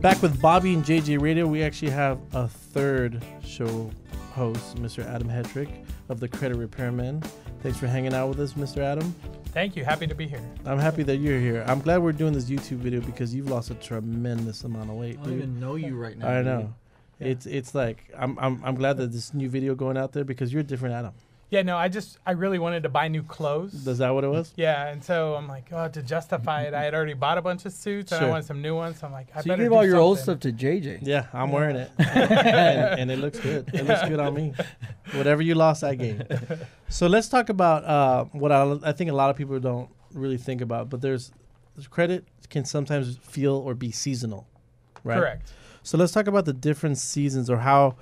Back with Bobby and JJ Radio, we actually have a third show host, Mr. Adam Hetrick of the Credit Repairman. Thanks for hanging out with us, Mr. Adam. Thank you. Happy to be here. I'm happy that you're here. I'm glad we're doing this YouTube video because you've lost a tremendous amount of weight. I don't dude. even know you right now. I know. Yeah. It's it's like I'm, I'm I'm glad that this new video going out there because you're a different Adam. Yeah, no, I just I really wanted to buy new clothes. Is that what it was? yeah, and so I'm like, oh, to justify it, I had already bought a bunch of suits and I Sure. wanted some new ones. So I'm like, I So you gave do all your old stuff to JJ. Yeah, I'm wearing it, and, and it looks good. It looks good on me. Whatever you lost, I gained. So let's talk about uh, what I, I think a lot of people don't really think about. But there's, there's credit can sometimes feel or be seasonal, right? Correct. So let's talk about the different seasons or how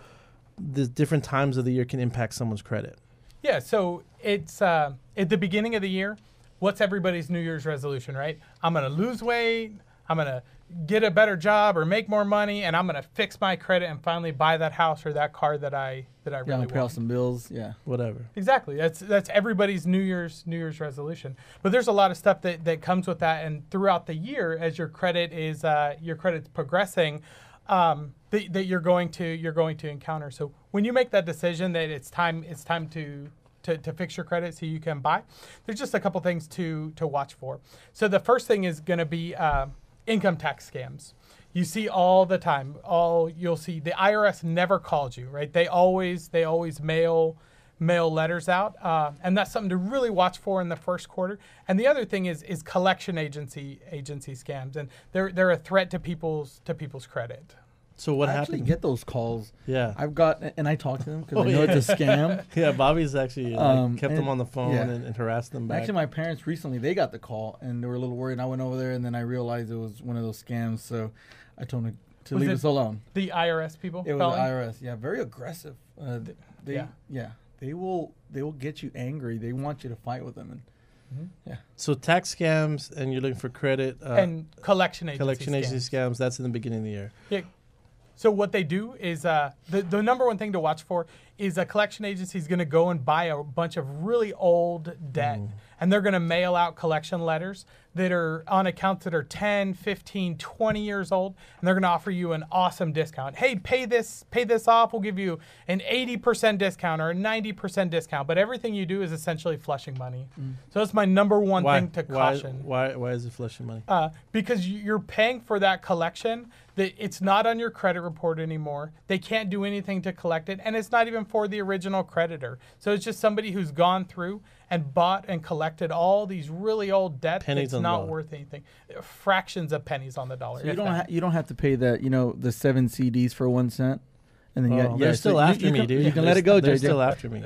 the different times of the year can impact someone's credit. Yeah, so it's uh, at the beginning of the year. What's everybody's New Year's resolution, right? I'm gonna lose weight. I'm gonna get a better job or make more money, and I'm gonna fix my credit and finally buy that house or that car that I that I Yeah, really I'll pay off some bills. Yeah. Whatever. Exactly. That's that's everybody's New Year's New Year's resolution. But there's a lot of stuff that, that comes with that, and throughout the year, as your credit is uh, your credit's progressing, um, that, that you're going to you're going to encounter. So when you make that decision that it's time it's time to to, to fix your credit so you can buy, there's just a couple things to to watch for. So the first thing is going to be uh, income tax scams. You see all the time all you'll see the irs never called you right? They always they always mail mail letters out uh, and that's something to really watch for in the first quarter. And the other thing is is collection agency agency scams and they're they're a threat to people's to people's credit So what I actually happened? get those calls. yeah. I've got, and I talk to them because Oh, I know it's a scam. yeah, Bobby's actually like, Um, kept them on the phone yeah. and, and harassed them back. Actually, my parents recently they got the call and they were a little worried. And I went over there and then I realized it was one of those scams. So I told them to Was leave us alone. the irs people It was the IRS. Yeah, very aggressive. Uh, they, yeah. yeah. they will they will get you angry. They want you to fight with them. And yeah. so tax scams and you're looking for credit uh, and collection agency collection scams. agency scams. That's in the beginning of the year. Yeah. So what they do is uh, the the number one thing to watch for is a collection agency is going to go and buy a bunch of really old debt, and they're going to mail out collection letters that are on accounts that are 10, 15, 20 years old, and they're going to offer you an awesome discount. Hey, pay this pay this off. We'll give you an 80% discount or a 90% discount. But everything you do is essentially flushing money. So that's my number one Why? thing to why, caution why? Why is it flushing money? uh, because you- you're paying for that collection that it's not on your credit report anymore they can't do anything to collect it and it's not even for the original creditor so it's just somebody who's gone through and bought and collected all these really old debt Pennies that's not worth anything fractions of pennies on the dollar so you don't ha- you don't have to pay that. You know the seven CDs for one cent. And then you Oh, got, they're yeah, still so after you me, can- dude. You can They're let it go, st- They're JJ. still after me.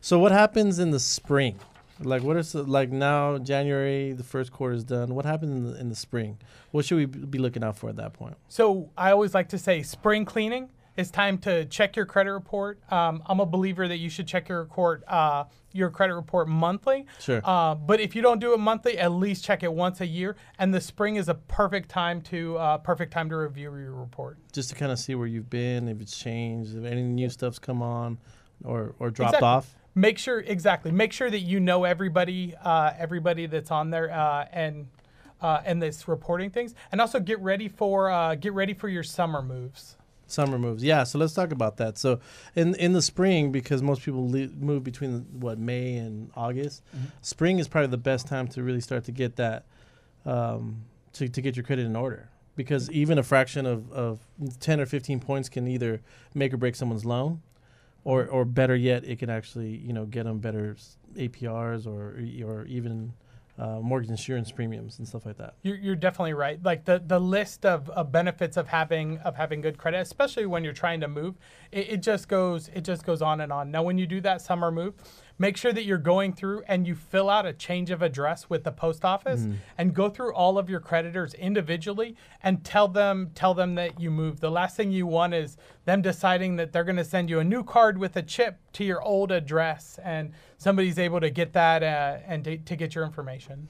So what happens in the spring? Like what is the, like now January the first quarter is done. What happens in the, in the spring? What should we be looking out for at that point? So I always like to say spring cleaning. It's time to check your credit report. Um, I'm a believer that you should check your report, uh, your credit report monthly. Sure. Uh, but if you don't do it monthly, at least check it once a year. And the spring is a perfect time to uh, perfect time to review your report. Just to kind of see where you've been, if it's changed, if any new stuff's come on, or or dropped Exactly. off. Make sure exactly. Make sure that you know everybody, uh, everybody that's on there, uh, and uh, and this reporting things. And also get ready for uh, get ready for your summer moves. Summer moves, yeah. So let's talk about that. So in in the spring, because most people le- move between what May and August, mm-hmm. spring is probably the best time to really start to get that um, to to get your credit in order. Because mm-hmm. even a fraction of, of ten or fifteen points can either make or break someone's loan, or mm-hmm. or better yet, it can actually you know get them better APRs or or even uh, mortgage insurance premiums and stuff like that. You're, you're definitely right. Like the, the list of, of benefits of having of having good credit, especially when you're trying to move, it, it just goes it just goes on and on. Now, when you do that summer move, make sure that you're going through and you fill out a change of address with the post office and go through all of your creditors individually and tell them tell them that you moved. The last thing you want is them deciding that they're going to send you a new card with a chip to your old address and somebody's able to get that uh, and to, to get your information.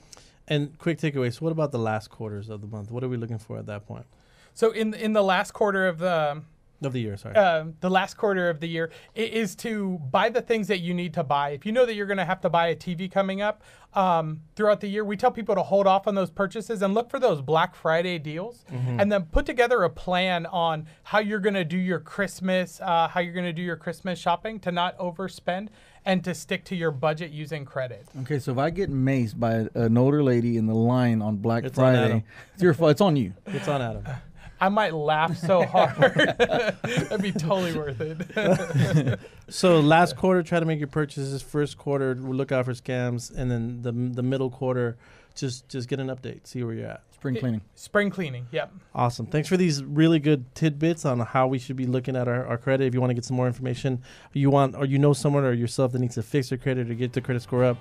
And quick takeaways. So what about the last quarters of the month? What are we looking for at that point? So in in the last quarter of the of the year. Sorry. um, the last quarter of the year is to buy the things that you need to buy. If you know that you're going to have to buy a TV coming up um, throughout the year, we tell people to hold off on those purchases and look for those Black Friday deals, and then put together a plan on how you're going to do your Christmas, uh, how you're going to do your Christmas shopping to not overspend and to stick to your budget using credit. Okay, so if I get maced by an older lady in the line on Black It's on Friday, it's your fault. It's on you. it's on Adam. I might laugh so hard. That'd be totally worth it. So last quarter, try to make your purchases. First quarter, look out for scams, and then the the middle quarter, just just get an update, see where you're at. Spring cleaning. Spring cleaning. Yep. Awesome. Thanks for these really good tidbits on how we should be looking at our, our credit. If you want to get some more information, you want or you know someone or yourself that needs to fix their credit or get the credit score up,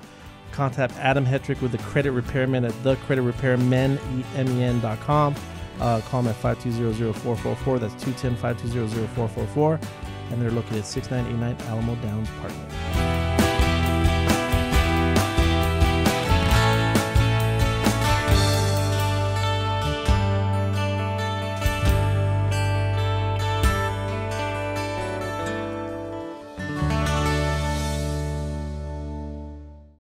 contact Adam Hetrick with the Credit Repairman at thecreditrepairmen.com. Uh, call them at 520-0444. That's 210-520-0444. And they're located at 6989 Alamo Downs Parkway.